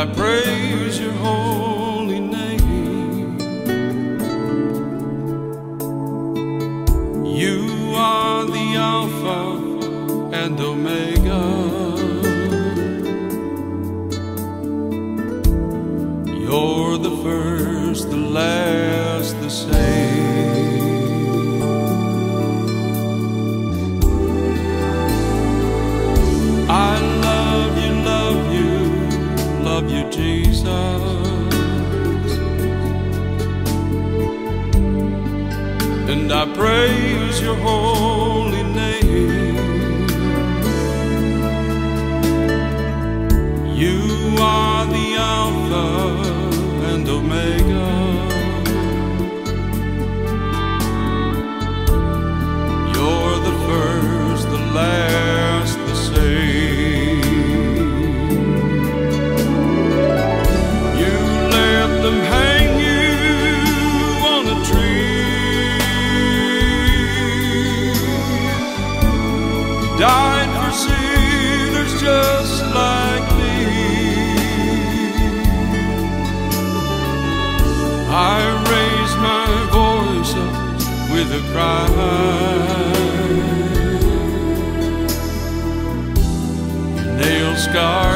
I praise your holy name. You are the Alpha and Omega. You're the first, the last, the same. Jesus. And I praise your holy name. With a cry. Nail scarred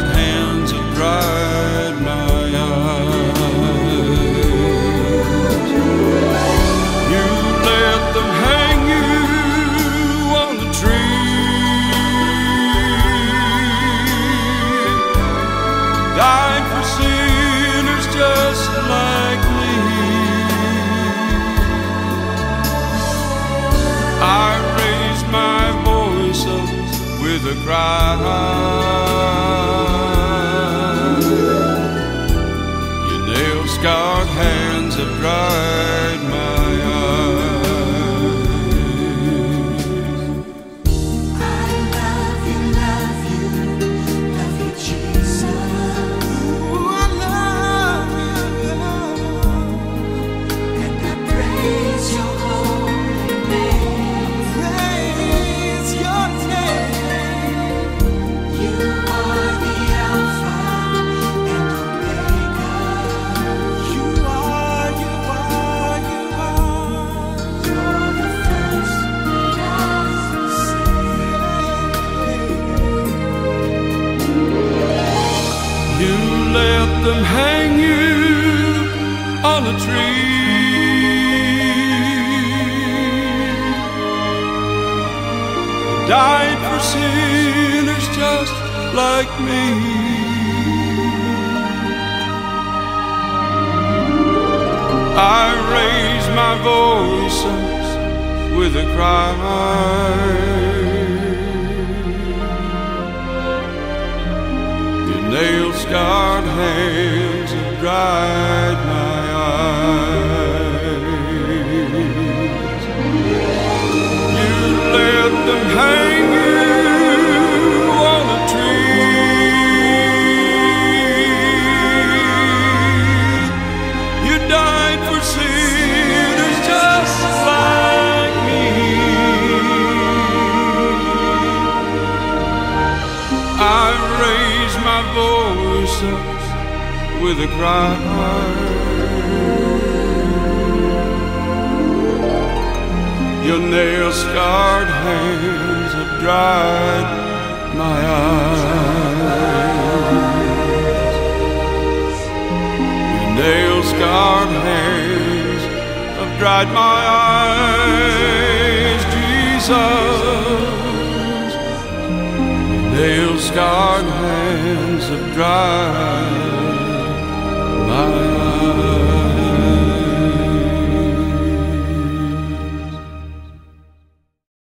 a cry. Your nail scarred hands have dried my let them hang you on a tree. Died for sinners just like me. I raise my voice with a cry. Nail scarred hands have dried my eyes. Voice with a cry. Your nail scarred hands have dried my eyes. Your nail scarred hands have dried my eyes, Jesus nail scarred hands have dried my